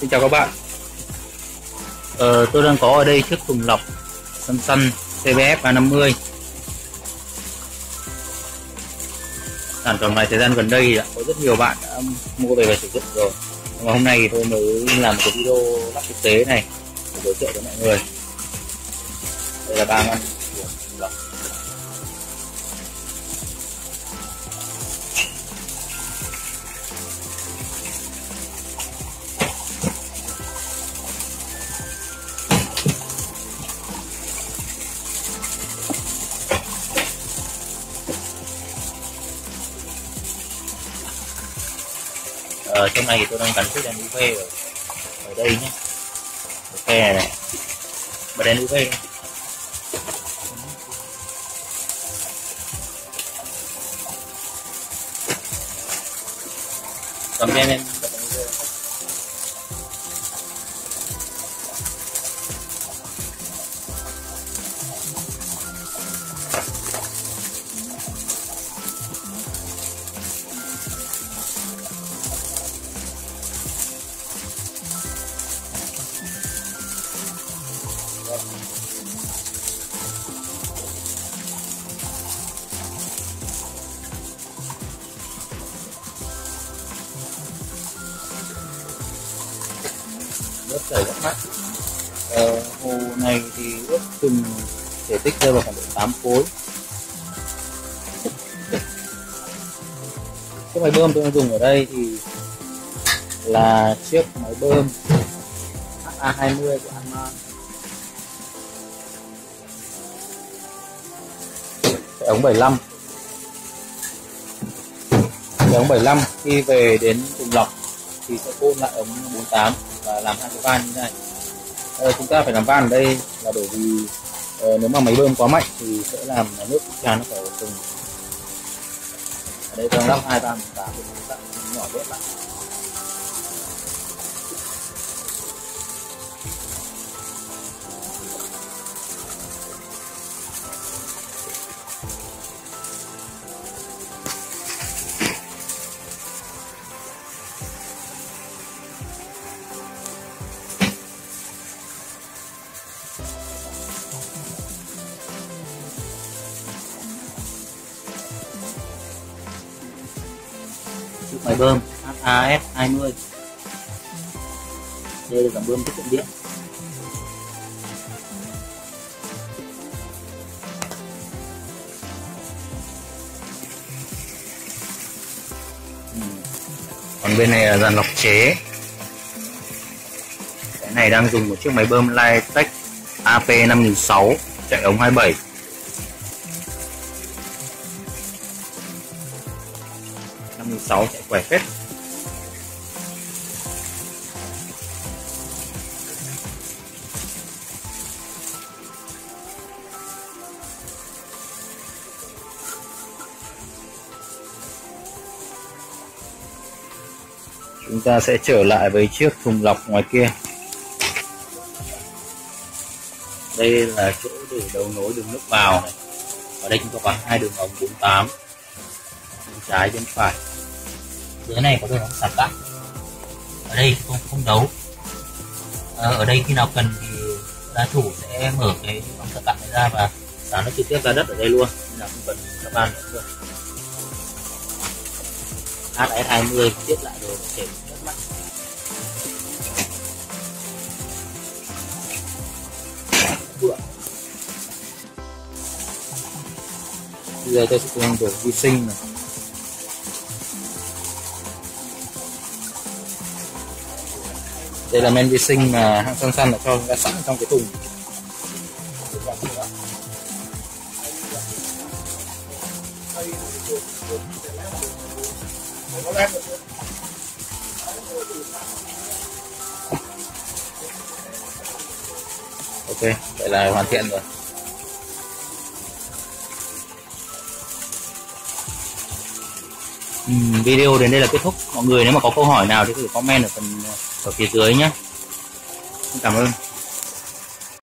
Xin chào các bạn. Ờ, Tôi đang có ở đây chiếc thùng lọc Samsung CBF CBF 350 Sản phẩm này thời gian gần đây đã có rất nhiều bạn đã mua về và sử dụng rồi. Nhưng mà hôm nay thì tôi mới làm một cái video lắp thực tế này để giới thiệu cho mọi người. Đây là ba ngăn của thùng lọc. Ở trong này thì tôi đang cảnh chiếc đèn UV ở, ở đây nhé ở này, này. Bật đèn UV này. cầm đèn lên. Nước chảy rất mắt. Ờ, hồ này thì ước chừng thể tích rơi vào khoảng độ 8 khối. Cái máy bơm tôi đang dùng ở đây thì là chiếc máy bơm HA20 của Anman cái ống 75 cái ống 75 khi về đến vùng lọc thì sẽ ôn lại ống 48 và làm hai cái van như thế này. Ờ, chúng ta phải làm van ở đây là bởi vì ờ, nếu mà máy bơm quá mạnh thì sẽ làm nước tràn nó phải từng ở đây tôi năm lắp hai van tám để chúng ta nhỏ bếp lại chụp máy bơm HAS 20 đây là dòng bơm tiết kiệm điện. Còn bên này là dàn lọc chế. Cái này đang dùng một chiếc máy bơm Litech AP 5006 chạy ống 27 56 sẽ khỏe phết. Chúng ta sẽ trở lại với chiếc thùng lọc ngoài kia. Đây là chỗ để đấu nối đường nước vào này. Ở đây chúng ta có hai đường ống 48 bên trái, bên phải dưới này có thể nó sạc cát ở đây không không đấu. À, ở đây khi nào cần thì gia thủ sẽ mở cái bóng sạc cát này ra và xả nó trực tiếp ra đất ở đây luôn. Nên là không cần các bạn nữa HS20 tiếp lại đồ để rất mắt. Bây giờ tôi sẽ cùng đổ vi sinh này. Đây là men vi sinh mà hãng san san đã cho đã sẵn trong cái thùng. Ok, vậy là hoàn thiện rồi. Ừ, video đến đây là kết thúc. Mọi người nếu mà có câu hỏi nào thì có thể comment ở phần ở phía dưới nhé cảm ơn.